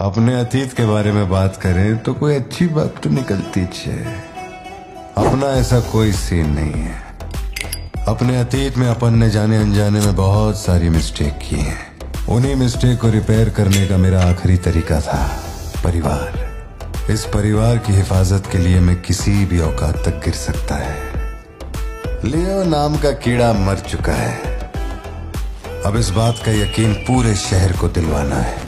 अपने अतीत के बारे में बात करें तो कोई अच्छी बात तो निकलती है अपना ऐसा कोई सीन नहीं है। अपने अतीत में अपन ने जाने अनजाने में बहुत सारी मिस्टेक की हैं। उन्हीं मिस्टेक को रिपेयर करने का मेरा आखिरी तरीका था, परिवार। इस परिवार की हिफाजत के लिए मैं किसी भी औकात तक गिर सकता है। लियो नाम का कीड़ा मर चुका है। अब इस बात का यकीन पूरे शहर को दिलवाना है।